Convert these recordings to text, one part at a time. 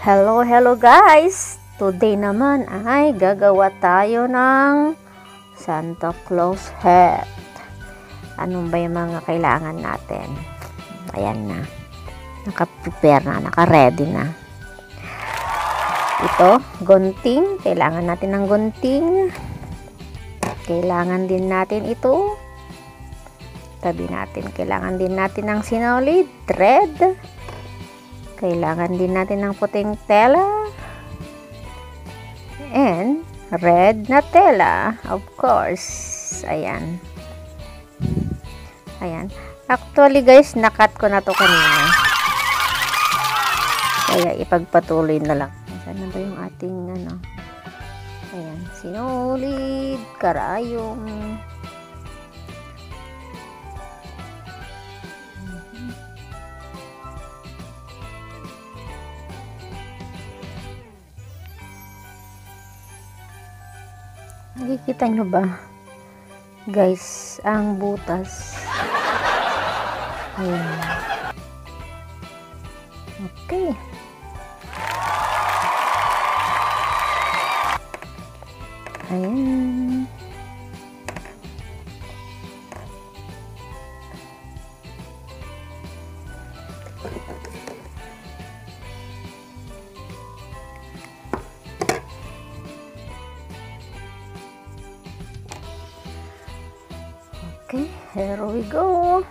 Hello, hello guys! Today naman ay gagawa tayo ng Santa Claus hat. Ano ba yung mga kailangan natin? Ayan na. Naka-prepare na, naka-ready na. Ito, gunting. Kailangan natin ng gunting. Kailangan din natin ito. Tabi natin. Kailangan din natin ng sinolid, thread. Kailangan din natin ng puting tela. And red na tela, of course. Ayan. Ayan. Actually guys, nakat ko na to kanina. Kaya ipagpatuloy na lang. Saan na ba yung ating ano? Ayan. Sinulid, karayong. Nakikita nyo ba? Guys, ang butas. Ayan. Okay. Ayan. Here we go.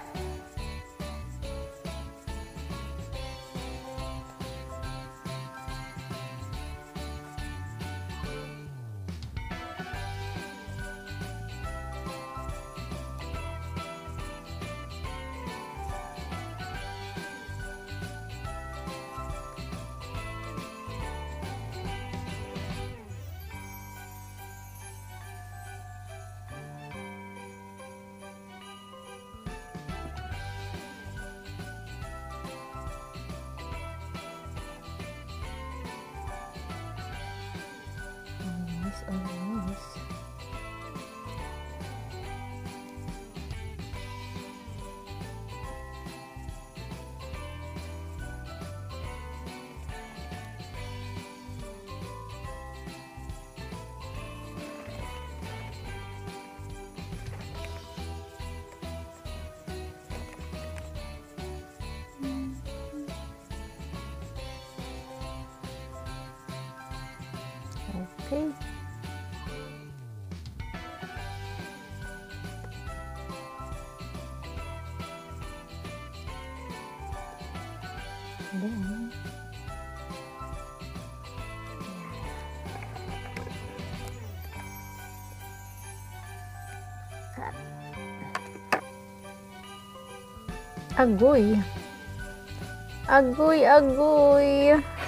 Okay. Then, cut. Agoy. Agoy, agoy.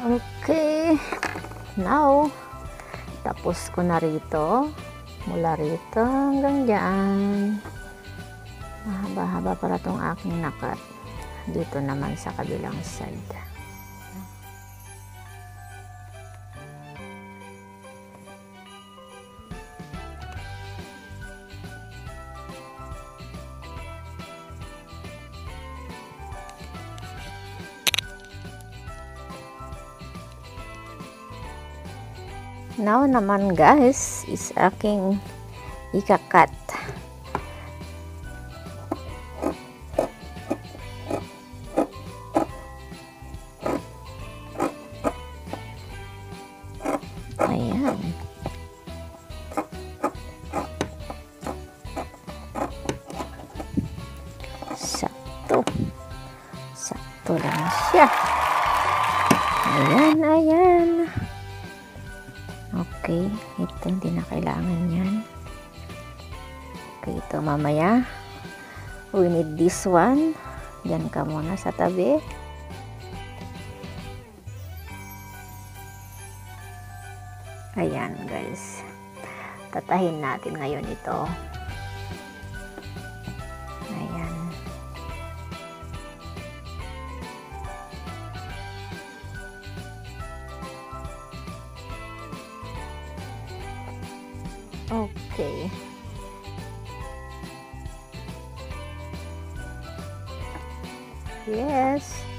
Okay. Now, tapos ko na rito. Mula rito hanggang dyan. Mahaba-haba para tong aking nakat. Dito naman sa kabilang side. Now naman guys, is aking ikakat. Ayan. Ayan, ayan. Okay, ito hindi na kailangan yan. Okay, ito mamaya We need this one. Diyan ka muna sa tabi. Ayan guys. Tatahin natin ngayon ito. Okay. Yes.